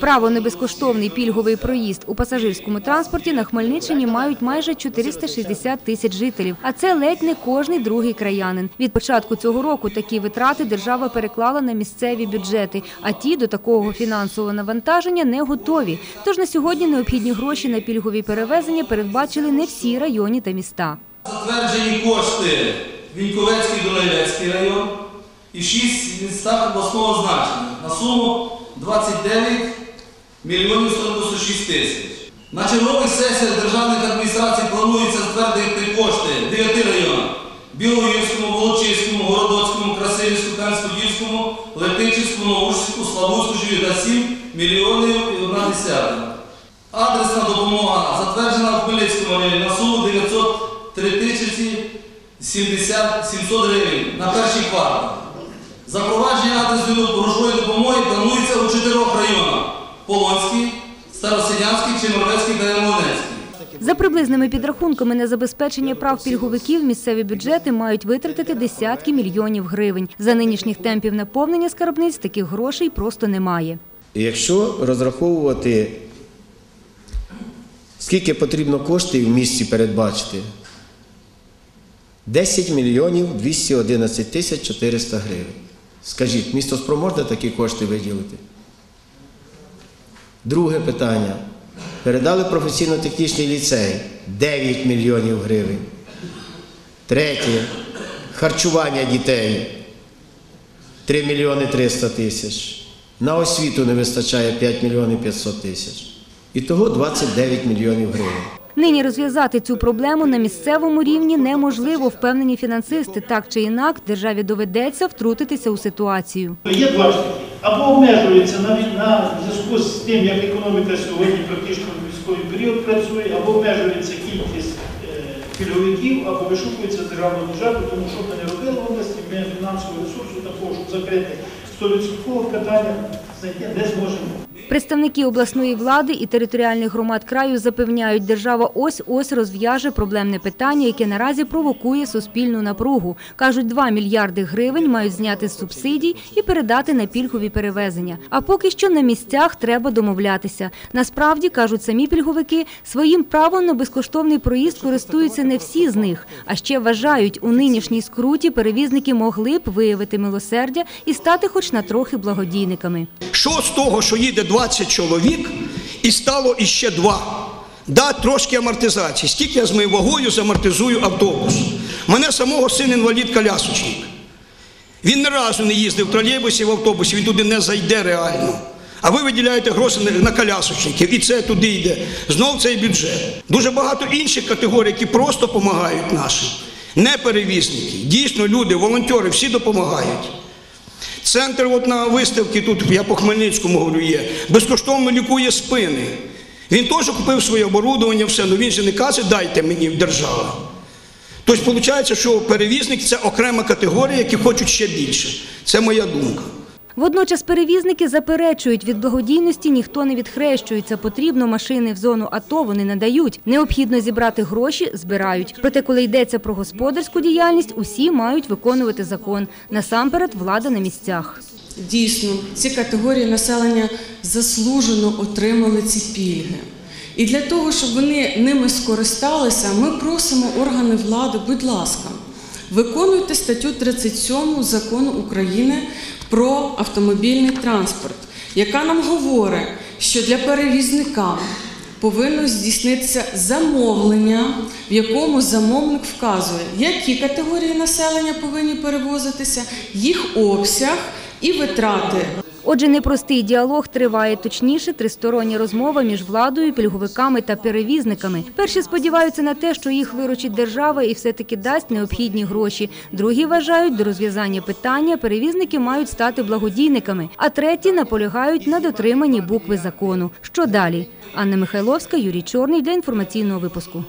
Право на безкоштовний пільговий проїзд у пасажирському транспорті на Хмельниччині мають майже 460 тисяч жителів, а це ледь не кожний другий краянин. Від початку цього року такі витрати держава переклала на місцеві бюджети, а ті до такого фінансового навантаження не готові. Тож на сьогодні необхідні гроші на пільгові перевезення передбачили не всі районі та міста. Затверджені кошти Віньковецький Донецький район і 6 містах обласного значення на суму 29 мільйонів 196 тисяч. На чергових сесіях державних адміністрацій планується затвердити кошти в 9 районах Білогірському, Волочиському, Городоцькому, Красилівську, Кам'янську-Дільському, Летичівському, Новушську, Славутську, та 7 мільйонів і 1 десятина. Адресна допомога затверджена в Хмельницькому районі на суму 903 тисячі 70 700 гривень на перший квартал. Запровадження адресної грошової допомоги планується у чотирьох районах: Полонський, Староселянський, Чемеровецький та Ямолинецький. За приблизними підрахунками на забезпечення прав пільговиків місцеві бюджети мають витратити десятки мільйонів гривень. За нинішніх темпів наповнення скарбниць таких грошей просто немає. Якщо розраховувати, скільки потрібно коштів в місті передбачити, 10 мільйонів 211 тисяч 400 гривень. Скажіть, місто спроможне такі кошти виділити? Друге питання. Передали професійно-технічний ліцей 9 мільйонів гривень. Третє. Харчування дітей 3 мільйони 300 тисяч. На освіту не вистачає 5 мільйонів 500 тисяч. Ітого 29 мільйонів гривень. Нині розв'язати цю проблему на місцевому рівні неможливо, впевнені фінансисти. Так чи інак, державі доведеться втрутитися у ситуацію. Є два шляхи. Або обмежується на, ві- на зв'язку з тим, як економіка сьогодні практично в військовий період працює, або обмежується кількість е, пільговиків, або вишукується державного бюджету, тому що не робили в області, ми фінансового ресурсу щоб закрити 100% питання, знайти не зможемо. Представники обласної влади і територіальних громад краю запевняють, держава ось-ось розв'яже проблемне питання, яке наразі провокує суспільну напругу. Кажуть, 2 мільярди гривень мають зняти з субсидій і передати на пільгові перевезення. А поки що на місцях треба домовлятися. Насправді, кажуть самі пільговики, своїм правом на безкоштовний проїзд користуються не всі з них. А ще вважають, у нинішній скруті перевізники могли б виявити милосердя і стати хоч на трохи благодійниками. Що з того, що їде 20 чоловік і стало іще два? Да, трошки амортизації. Скільки я з моєю вагою замортизую автобус? Мене самого син інвалід колясочник. Він ні разу не їздив в тролейбусі в автобусі, він туди не зайде реально. А ви виділяєте гроші на- колясочників, і це туди йде. Знов цей бюджет. Дуже багато інших категорій, які просто допомагають нашим. Не перевізники. Дійсно, люди, волонтери, всі допомагають. Центр от на виставці, тут я по Хмельницькому говорю, є, безкоштовно лікує спини. Він теж купив своє оборудовання, все, але він же не каже, дайте мені в державу. Тобто, виходить, що перевізник це окрема категорія, які хочуть ще більше. Це моя думка. Водночас перевізники заперечують, від благодійності ніхто не відхрещується. Потрібно машини в зону АТО вони надають. Необхідно зібрати гроші, збирають. Проте, коли йдеться про господарську діяльність, усі мають виконувати закон. Насамперед, влада на місцях. Дійсно, ці категорії населення заслужено отримали ці пільги. І для того, щоб вони ними скористалися, ми просимо органи влади, будь ласка, виконуйте статтю 37 закону України про автомобільний транспорт, яка нам говорить, що для перевізника повинно здійснитися замовлення, в якому замовник вказує, які категорії населення повинні перевозитися, їх обсяг і витрати. Отже, непростий діалог триває, точніше, тристороння розмова між владою, пільговиками та перевізниками. Перші сподіваються на те, що їх виручить держава і все-таки дасть необхідні гроші. Другі вважають, до розв'язання питання перевізники мають стати благодійниками, а треті наполягають на дотриманні букви закону. Що далі? Анна Михайловська, Юрій Чорний для інформаційного випуску.